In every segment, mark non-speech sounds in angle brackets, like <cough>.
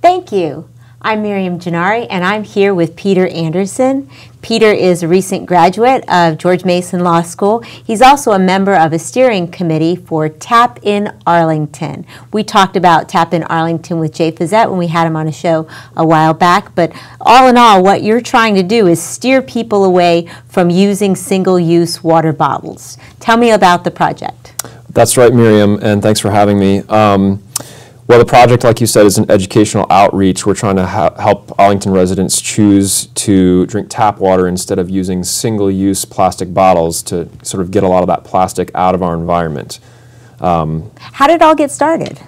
Thank you. I'm Miriam Gennari, and I'm here with Peter Anderson. Peter is a recent graduate of George Mason Law School. He's also a member of a steering committee for Tap in Arlington. We talked about Tap in Arlington with Jay Fisette when we had him on a show a while back, but all in all, what you're trying to do is steer people away from using single use water bottles. Tell me about the project. That's right, Miriam, and thanks for having me. Um, well, the project, like you said, is an educational outreach. We're trying to help Arlington residents choose to drink tap water instead of using single-use plastic bottles to sort of get a lot of that plastic out of our environment. Um, How did it all get started?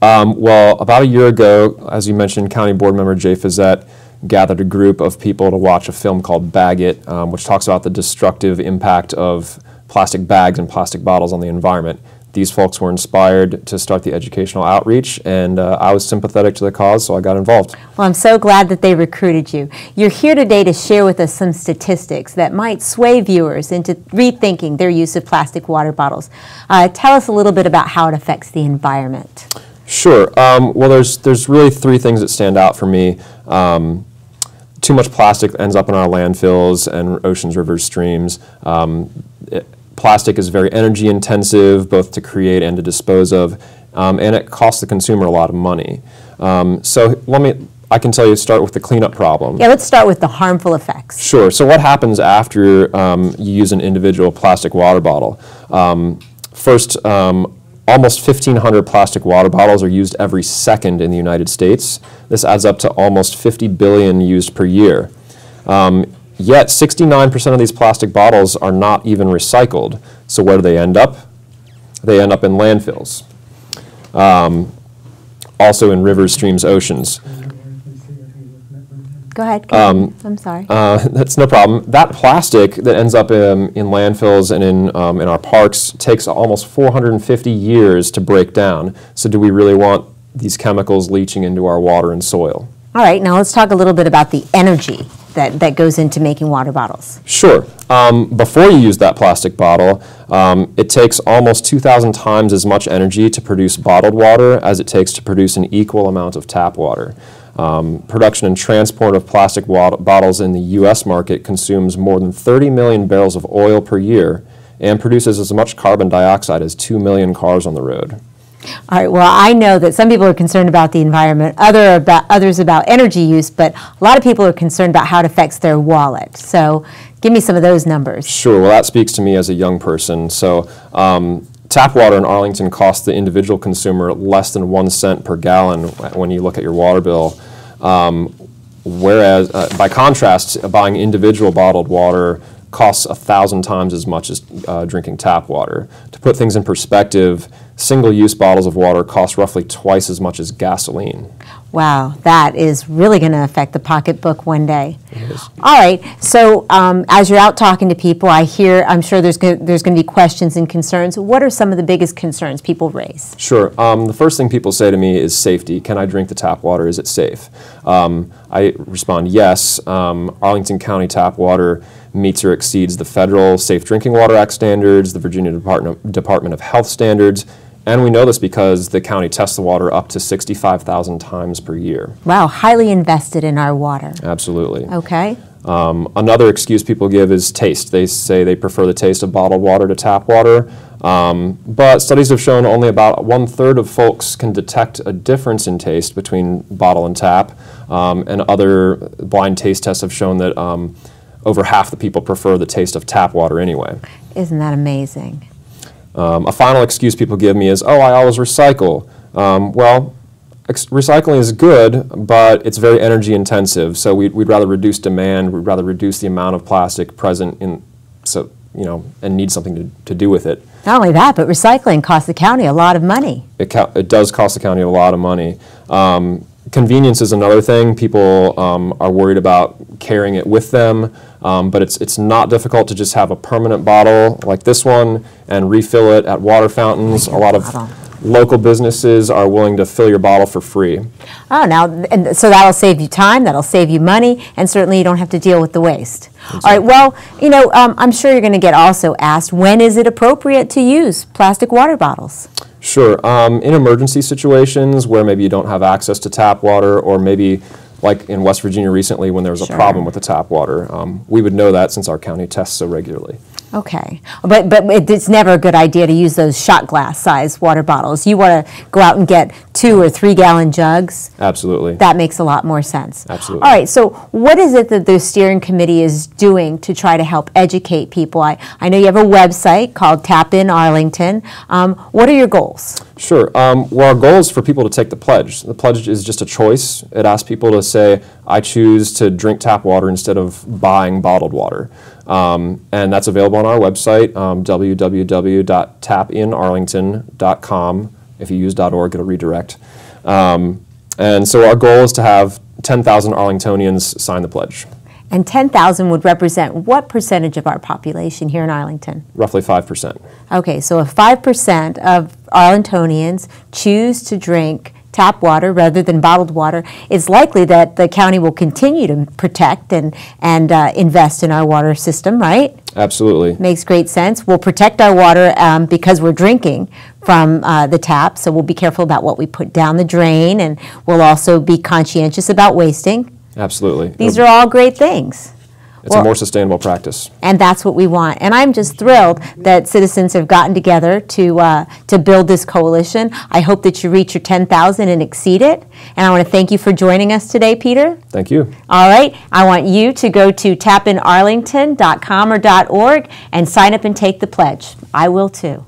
Um, well, about a year ago, as you mentioned, County Board Member Jay Fisette gathered a group of people to watch a film called Bag It, um, which talks about the destructive impact of plastic bags and plastic bottles on the environment these folks were inspired to start the educational outreach, and uh, I was sympathetic to the cause, so I got involved. Well, I'm so glad that they recruited you. You're here today to share with us some statistics that might sway viewers into rethinking their use of plastic water bottles. Uh, tell us a little bit about how it affects the environment. Sure. Um, well, there's there's really three things that stand out for me. Um, too much plastic ends up in our landfills and oceans, rivers, streams. Um, it, Plastic is very energy intensive, both to create and to dispose of, um, and it costs the consumer a lot of money. Um, so let me, I can tell you, start with the cleanup problem. Yeah, let's start with the harmful effects. Sure. So what happens after um, you use an individual plastic water bottle? Um, first, um, almost 1,500 plastic water bottles are used every second in the United States. This adds up to almost 50 billion used per year. Um, Yet 69% of these plastic bottles are not even recycled. So where do they end up? They end up in landfills. Um, also in rivers, streams, oceans. Go ahead. Go um, I'm sorry. Uh, <laughs> that's no problem. That plastic that ends up in, in landfills and in, um, in our parks takes almost 450 years to break down. So do we really want these chemicals leaching into our water and soil? All right, now let's talk a little bit about the energy that, that goes into making water bottles? Sure. Um, before you use that plastic bottle, um, it takes almost 2,000 times as much energy to produce bottled water as it takes to produce an equal amount of tap water. Um, production and transport of plastic bottles in the U.S. market consumes more than 30 million barrels of oil per year and produces as much carbon dioxide as 2 million cars on the road. All right. Well, I know that some people are concerned about the environment, other about others about energy use, but a lot of people are concerned about how it affects their wallet. So, give me some of those numbers. Sure. Well, that speaks to me as a young person. So. Um, tap water in Arlington costs the individual consumer less than one cent per gallon when you look at your water bill. Um, whereas, uh, by contrast, buying individual bottled water costs a thousand times as much as uh, drinking tap water. To put things in perspective, single-use bottles of water cost roughly twice as much as gasoline. Wow, that is really going to affect the pocketbook one day. All right, so um, as you're out talking to people, I hear, I'm sure there's go there's going to be questions and concerns. What are some of the biggest concerns people raise? Sure. Um, the first thing people say to me is safety. Can I drink the tap water? Is it safe? Um, I respond yes. Um, Arlington County tap water meets or exceeds the federal Safe Drinking Water Act standards, the Virginia Department, Department of Health standards, and we know this because the county tests the water up to 65,000 times per year. Wow, highly invested in our water. Absolutely. Okay. Um, another excuse people give is taste. They say they prefer the taste of bottled water to tap water. Um, but studies have shown only about one third of folks can detect a difference in taste between bottle and tap. Um, and other blind taste tests have shown that um, over half the people prefer the taste of tap water anyway. Isn't that amazing? Um, a final excuse people give me is, oh, I always recycle. Um, well, recycling is good, but it's very energy intensive. So we'd, we'd rather reduce demand. We'd rather reduce the amount of plastic present in, so you know, and need something to, to do with it. Not only that, but recycling costs the county a lot of money. It, it does cost the county a lot of money. Um, convenience is another thing. People um, are worried about carrying it with them, um, but it's, it's not difficult to just have a permanent bottle like this one and refill it at water fountains. A lot of, local businesses are willing to fill your bottle for free. Oh, now, and so that'll save you time, that'll save you money, and certainly you don't have to deal with the waste. All right, well, you know, um, I'm sure you're going to get also asked, when is it appropriate to use plastic water bottles? Sure. Um, in emergency situations where maybe you don't have access to tap water, or maybe like in West Virginia recently when there was a problem with the tap water, um, we would know that since our county tests so regularly. Okay, but, but it's never a good idea to use those shot glass size water bottles. You want to go out and get two or three gallon jugs. Absolutely. That makes a lot more sense. Absolutely. All right, so what is it that the steering committee is doing to try to help educate people? I, I know you have a website called Tap In Arlington. Um, what are your goals? Sure. Um, well, our goal is for people to take the pledge. The pledge is just a choice. It asks people to say, I choose to drink tap water instead of buying bottled water. Um, and that's available on our website, um, www.tapinarlington.com. If you use .org, it'll redirect. Um, and so our goal is to have 10,000 Arlingtonians sign the pledge, And 10,000 would represent what percentage of our population here in Arlington? roughly 5%. Okay, so if 5% of Arlingtonians choose to drink tap water rather than bottled water, it's likely that the county will continue to protect and, and uh, invest in our water system, right? Absolutely. Makes great sense. We'll protect our water um, because we're drinking from uh, the tap, so we'll be careful about what we put down the drain, and we'll also be conscientious about wasting. Absolutely. These are all great things. It's a more sustainable practice. And that's what we want. And I'm just thrilled that citizens have gotten together to, uh, to build this coalition. I hope that you reach your 10,000 and exceed it. And I want to thank you for joining us today, Peter. Thank you. All right, I want you to go to tapinarlington.com or .org and sign up and take the pledge. I will too.